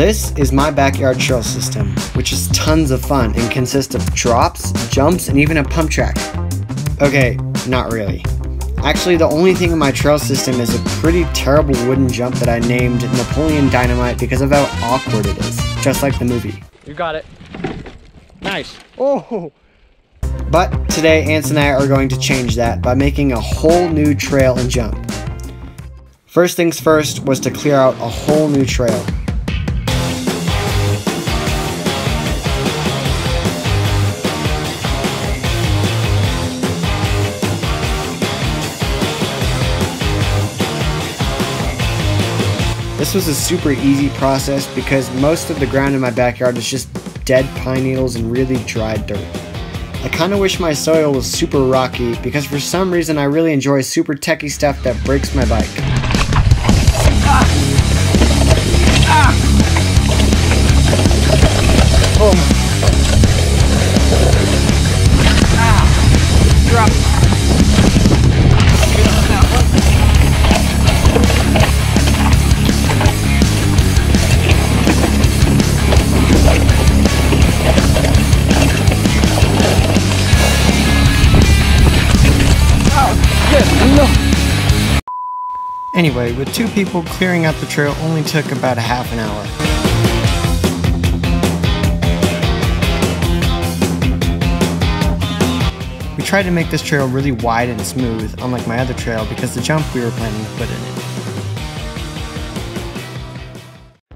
This is my backyard trail system, which is tons of fun and consists of drops, jumps, and even a pump track. Okay, not really. Actually, the only thing in my trail system is a pretty terrible wooden jump that I named Napoleon Dynamite because of how awkward it is, just like the movie. You got it. Nice. Oh! But today, Anson and I are going to change that by making a whole new trail and jump. First things first was to clear out a whole new trail. This was a super easy process because most of the ground in my backyard is just dead pine needles and really dry dirt. I kinda wish my soil was super rocky because for some reason I really enjoy super techy stuff that breaks my bike. Anyway, with two people, clearing out the trail only took about a half an hour. We tried to make this trail really wide and smooth, unlike my other trail, because the jump we were planning to put in it.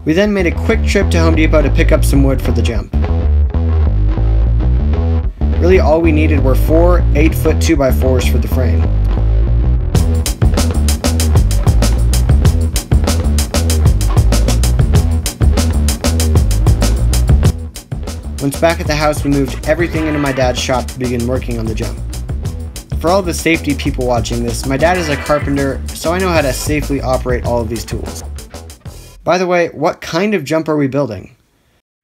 We then made a quick trip to Home Depot to pick up some wood for the jump. Really all we needed were four 8 foot 2x4s for the frame. Once back at the house, we moved everything into my dad's shop to begin working on the jump. For all the safety people watching this, my dad is a carpenter, so I know how to safely operate all of these tools. By the way, what kind of jump are we building?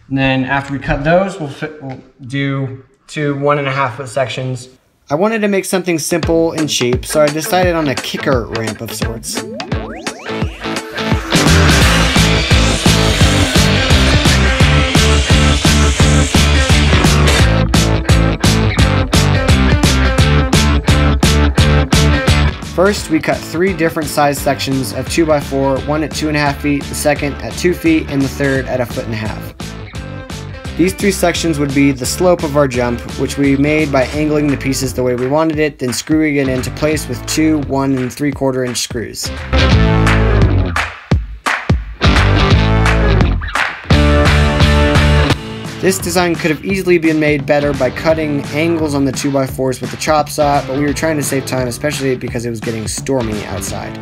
And then after we cut those, we'll, fit, we'll do two one and a half foot sections. I wanted to make something simple and cheap, so I decided on a kicker ramp of sorts. First, we cut three different size sections of 2x4, one at 2.5 feet, the second at 2 feet, and the third at a foot and a half. These three sections would be the slope of our jump, which we made by angling the pieces the way we wanted it, then screwing it into place with two 1 and 3 quarter inch screws. This design could have easily been made better by cutting angles on the 2x4s with the chop saw, but we were trying to save time, especially because it was getting stormy outside.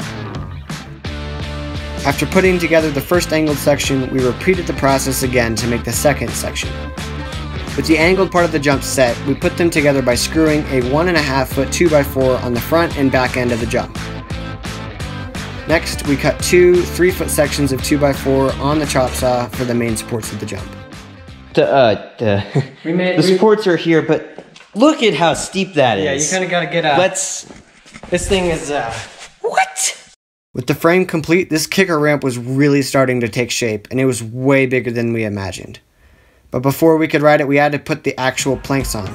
After putting together the first angled section, we repeated the process again to make the second section. With the angled part of the jump set, we put them together by screwing a 1.5 foot 2x4 on the front and back end of the jump. Next, we cut two 3 foot sections of 2x4 on the chop saw for the main supports of the jump the, uh, the, we made, the supports are here, but look at how steep that is. Yeah, you kind of got to get a. Let's. This thing is. Uh, what? With the frame complete, this kicker ramp was really starting to take shape, and it was way bigger than we imagined. But before we could ride it, we had to put the actual planks on.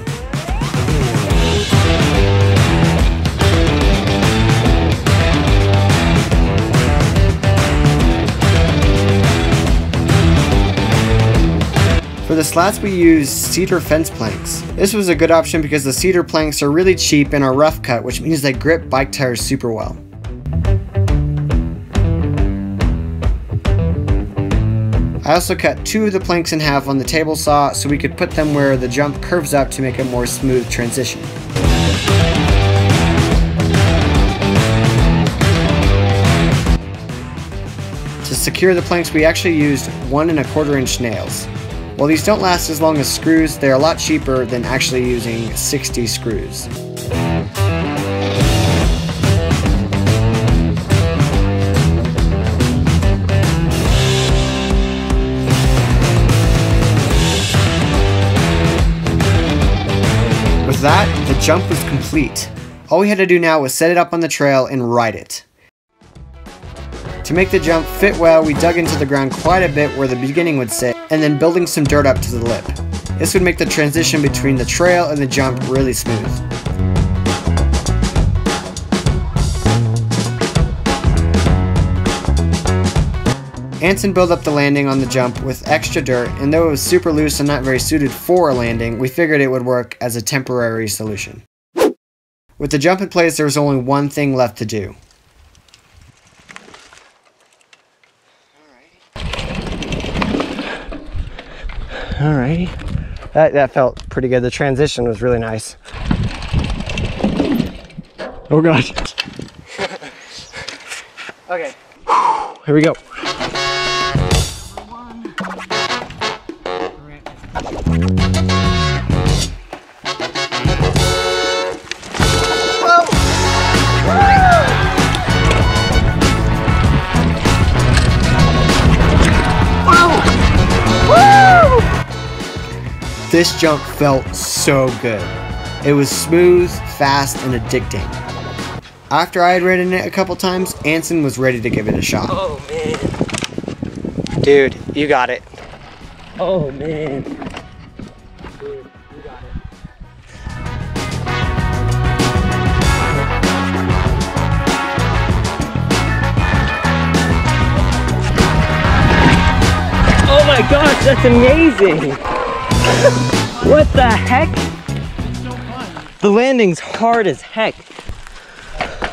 The slats we used cedar fence planks. This was a good option because the cedar planks are really cheap and are rough cut, which means they grip bike tires super well. I also cut two of the planks in half on the table saw so we could put them where the jump curves up to make a more smooth transition. To secure the planks we actually used one and a quarter inch nails. While these don't last as long as screws, they're a lot cheaper than actually using 60 screws. With that, the jump was complete. All we had to do now was set it up on the trail and ride it. To make the jump fit well, we dug into the ground quite a bit where the beginning would sit, and then building some dirt up to the lip. This would make the transition between the trail and the jump really smooth. Anson built up the landing on the jump with extra dirt, and though it was super loose and not very suited for a landing, we figured it would work as a temporary solution. With the jump in place, there was only one thing left to do. Alrighty. That, that felt pretty good. The transition was really nice. Oh gosh. okay. Here we go. This jump felt so good. It was smooth, fast, and addicting. After I had ridden it a couple times, Anson was ready to give it a shot. Oh man. Dude, you got it. Oh man. Dude, you got it. Oh my gosh, that's amazing! What the heck? The landing's hard as heck.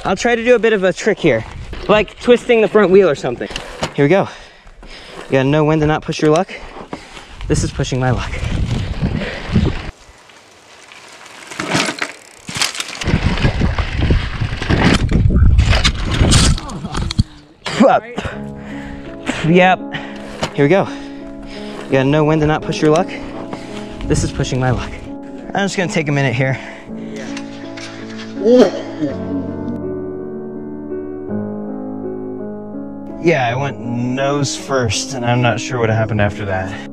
I'll try to do a bit of a trick here, like twisting the front wheel or something. Here we go. You gotta know when to not push your luck. This is pushing my luck. Up. Yep. Here we go. You gotta know when to not push your luck. This is pushing my luck. I'm just gonna take a minute here. Yeah, I went nose first, and I'm not sure what happened after that.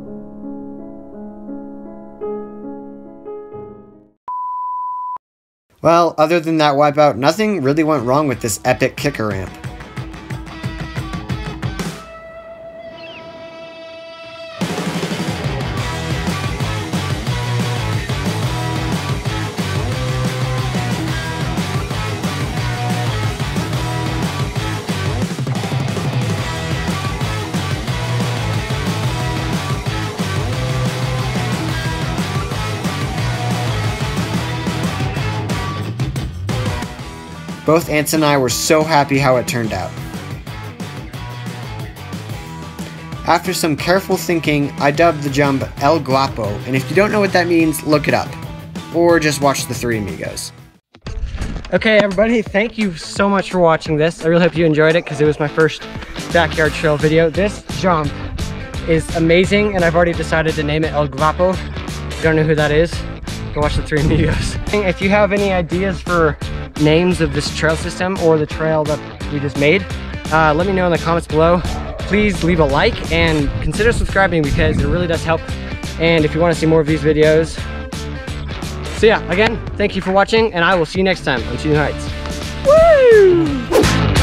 Well, other than that wipeout, nothing really went wrong with this epic kicker ramp. Both Anson and I were so happy how it turned out. After some careful thinking, I dubbed the jump El Guapo, and if you don't know what that means, look it up. Or just watch The Three Amigos. Okay, everybody, thank you so much for watching this. I really hope you enjoyed it because it was my first backyard trail video. This jump is amazing, and I've already decided to name it El Guapo. If you don't know who that is, go watch The Three Amigos. If you have any ideas for names of this trail system or the trail that we just made, uh, let me know in the comments below. Please leave a like and consider subscribing because it really does help. And if you want to see more of these videos, so yeah, again, thank you for watching, and I will see you next time on To New Heights. Woo!